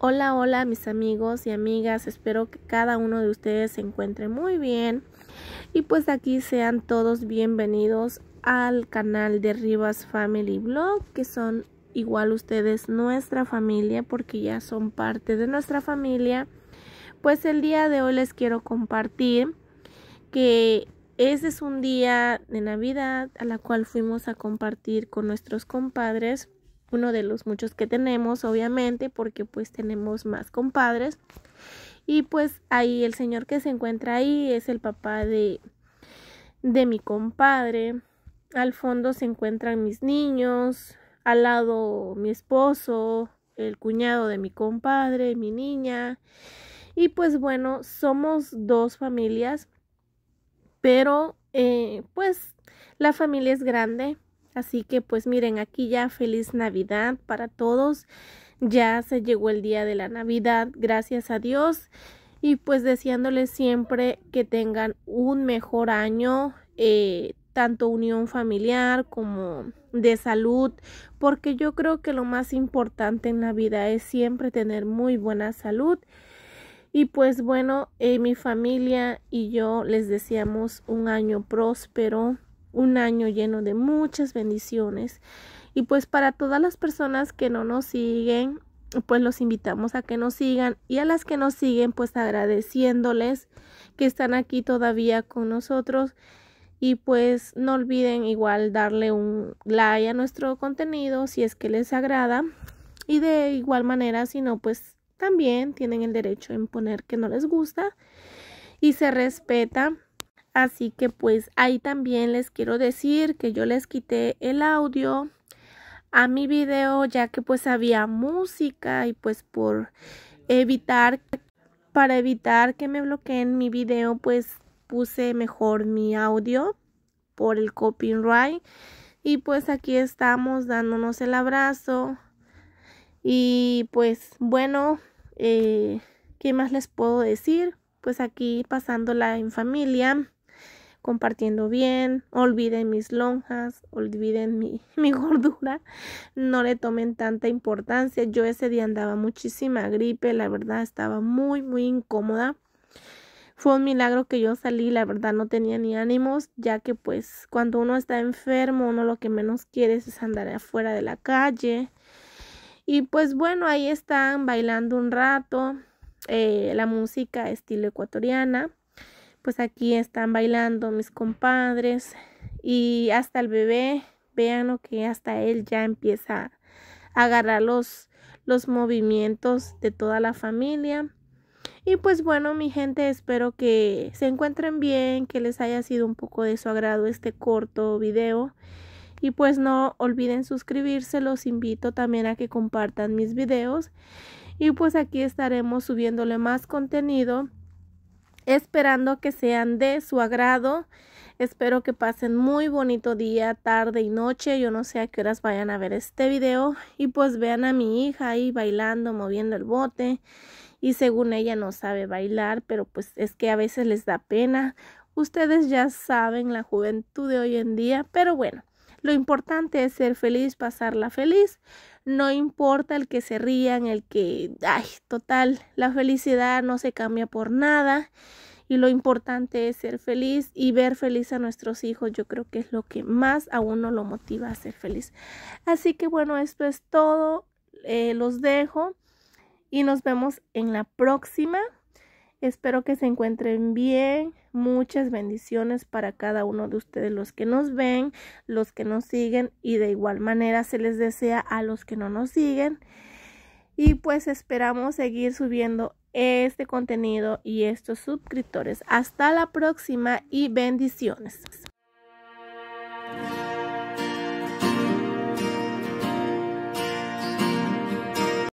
Hola, hola mis amigos y amigas, espero que cada uno de ustedes se encuentre muy bien. Y pues aquí sean todos bienvenidos al canal de Rivas Family Blog que son igual ustedes nuestra familia porque ya son parte de nuestra familia. Pues el día de hoy les quiero compartir que ese es un día de Navidad a la cual fuimos a compartir con nuestros compadres uno de los muchos que tenemos, obviamente, porque pues tenemos más compadres. Y pues ahí el señor que se encuentra ahí es el papá de, de mi compadre. Al fondo se encuentran mis niños, al lado mi esposo, el cuñado de mi compadre, mi niña. Y pues bueno, somos dos familias, pero eh, pues la familia es grande, Así que pues miren, aquí ya feliz Navidad para todos. Ya se llegó el día de la Navidad, gracias a Dios. Y pues deseándoles siempre que tengan un mejor año, eh, tanto unión familiar como de salud, porque yo creo que lo más importante en la vida es siempre tener muy buena salud. Y pues bueno, eh, mi familia y yo les deseamos un año próspero, un año lleno de muchas bendiciones. Y pues para todas las personas que no nos siguen, pues los invitamos a que nos sigan y a las que nos siguen, pues agradeciéndoles que están aquí todavía con nosotros. Y pues no olviden igual darle un like a nuestro contenido si es que les agrada. Y de igual manera, si no, pues también tienen el derecho en poner que no les gusta y se respeta Así que pues ahí también les quiero decir que yo les quité el audio a mi video ya que pues había música y pues por evitar para evitar que me bloqueen mi video pues puse mejor mi audio por el copyright. Y pues aquí estamos dándonos el abrazo. Y pues bueno eh, qué más les puedo decir pues aquí pasándola en familia compartiendo bien, olviden mis lonjas, olviden mi, mi gordura, no le tomen tanta importancia. Yo ese día andaba muchísima gripe, la verdad estaba muy, muy incómoda. Fue un milagro que yo salí, la verdad no tenía ni ánimos, ya que pues cuando uno está enfermo, uno lo que menos quiere es andar afuera de la calle. Y pues bueno, ahí están bailando un rato, eh, la música estilo ecuatoriana pues aquí están bailando mis compadres y hasta el bebé, vean que hasta él ya empieza a agarrar los, los movimientos de toda la familia. Y pues bueno, mi gente, espero que se encuentren bien, que les haya sido un poco de su agrado este corto video. Y pues no olviden suscribirse, los invito también a que compartan mis videos. Y pues aquí estaremos subiéndole más contenido esperando que sean de su agrado. Espero que pasen muy bonito día, tarde y noche. Yo no sé a qué horas vayan a ver este video. Y pues vean a mi hija ahí bailando, moviendo el bote. Y según ella no sabe bailar, pero pues es que a veces les da pena. Ustedes ya saben la juventud de hoy en día, pero bueno. Lo importante es ser feliz, pasarla feliz. No importa el que se rían, el que, ay, total, la felicidad no se cambia por nada. Y lo importante es ser feliz y ver feliz a nuestros hijos. Yo creo que es lo que más a uno lo motiva a ser feliz. Así que bueno, esto es todo. Eh, los dejo y nos vemos en la próxima. Espero que se encuentren bien. Muchas bendiciones para cada uno de ustedes, los que nos ven, los que nos siguen y de igual manera se les desea a los que no nos siguen. Y pues esperamos seguir subiendo este contenido y estos suscriptores. Hasta la próxima y bendiciones.